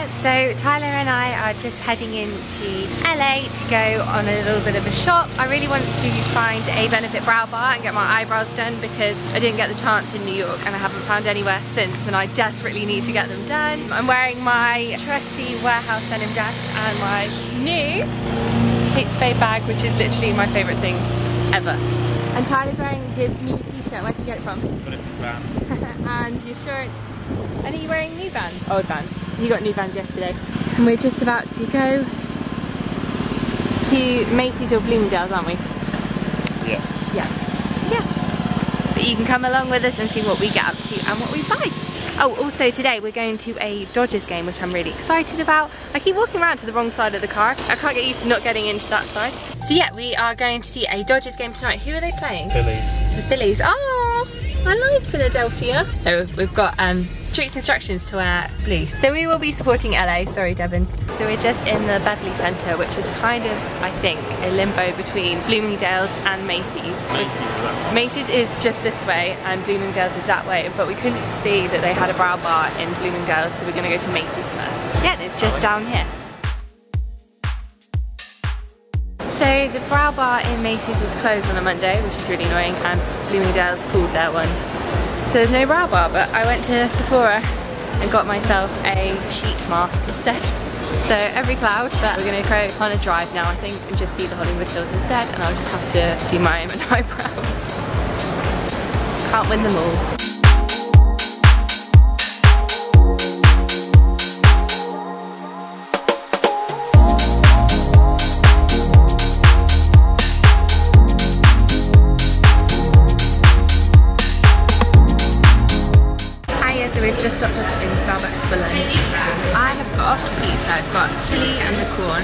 So Tyler and I are just heading into LA to go on a little bit of a shop. I really want to find a Benefit Brow Bar and get my eyebrows done because I didn't get the chance in New York and I haven't found anywhere since and I desperately need to get them done. I'm wearing my trusty warehouse denim dress and my new Kate Spade bag which is literally my favourite thing ever. And Tyler's wearing his new t-shirt. Where'd you get it from? Got it from Vans. and your shorts. And are you wearing new Vans? Old Vans. You got new Vans yesterday. And we're just about to go to Macy's or Bloomingdale's, aren't we? Yeah. Yeah. Yeah. But you can come along with us and see what we get up to and what we buy. Oh, also today we're going to a Dodgers game, which I'm really excited about. I keep walking around to the wrong side of the car. I can't get used to not getting into that side. So yeah, we are going to see a Dodgers game tonight. Who are they playing? Phillies. The Phillies. Oh, I like Philadelphia. So we've got um, strict instructions to wear blue. So we will be supporting LA. Sorry, Devon. So we're just in the Beverly Center, which is kind of, I think, a limbo between Bloomingdale's and Macy's. Macy's. Macy's is just this way and Bloomingdale's is that way, but we couldn't see that they had a brow bar in Bloomingdale's, so we're gonna go to Macy's first. Yeah, it's just down here. So the brow bar in Macy's is closed on a Monday, which is really annoying, and Bloomingdale's pulled their one. So there's no brow bar, but I went to Sephora and got myself a sheet mask instead. So every cloud, but we're gonna go on a drive now, I think, and just see the Hollywood Hills instead, and I'll just have to do my own eyebrows. Can't win them all. So we've just stopped off in Starbucks for lunch. I have got pizza. I've got chili and the corn.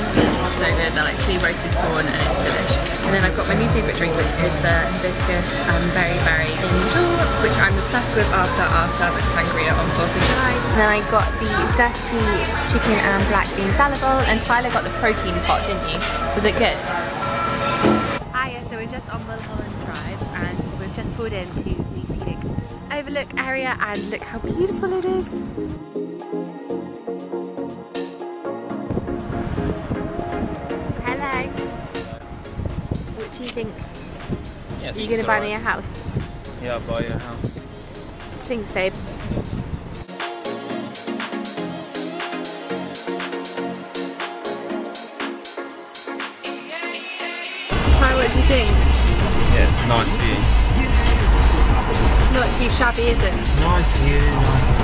So good. They're like chili roasted corn and it's delicious. And then I've got my new favourite drink, which is the hibiscus um, and berry berry indoor, which I'm obsessed with after our Starbucks sangria on 4th of July. And then I got the zesty chicken and black bean salad bowl. And Tyler got the protein pot, didn't you? Was it good? Ah, Hiya, so we're just on Mulholland Drive and we've just pulled into the scenic overlook area and look how beautiful it is. Hello. What do you think? Yeah, Are you going to buy me a house? Yeah, I'll buy you a house. Thanks, babe. Hi, what do you think? Yeah, it's a nice view. Not too shabby, is it? Nice view, nice.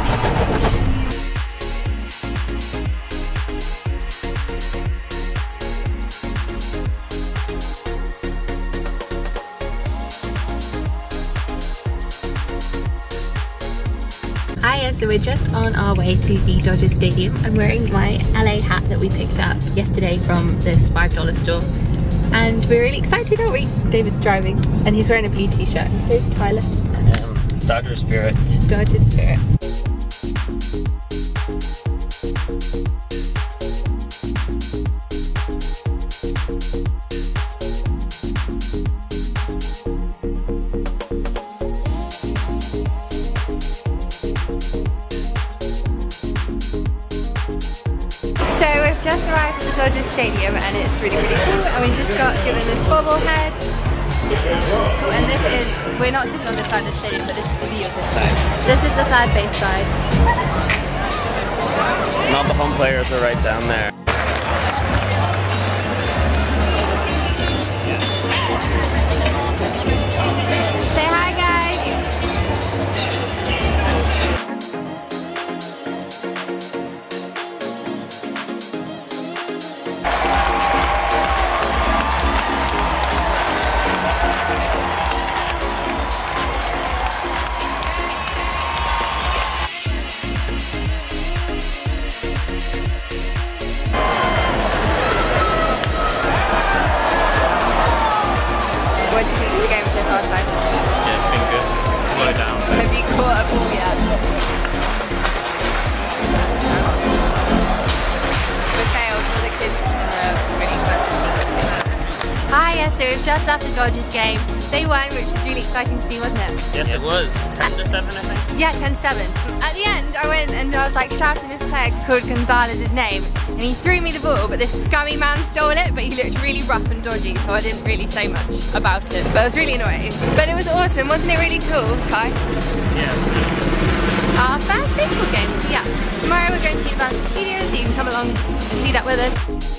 Hiya, so we're just on our way to the Dodgers Stadium. I'm wearing my LA hat that we picked up yesterday from this $5 store. And we're really excited, aren't we? David's driving and he's wearing a blue t-shirt and so is Tyler. Dodger Spirit. Dodgers Spirit. So we've just arrived at the Dodgers Stadium and it's really really cool and we just got given this bobblehead. Cool and this is, we're not sitting on this side of the stadium but this is the other side. This is the third base side. Not the home players are right down there. Hi, yeah, so we've just left the Dodgers game. they won, which was really exciting to see, wasn't it? Yes, it was. 10 to 7, I think. Yeah, 10 to 7. At the end, I went and I was like shouting this player 'cause called Gonzalez's name, and he threw me the ball, but this scummy man stole it, but he looked really rough and dodgy, so I didn't really say much about it. But it was really annoying. But it was awesome, wasn't it really cool, Ty? Yeah. Our first baseball game, yeah. Tomorrow we're going to Universal Studios, so you can come along and see that with us.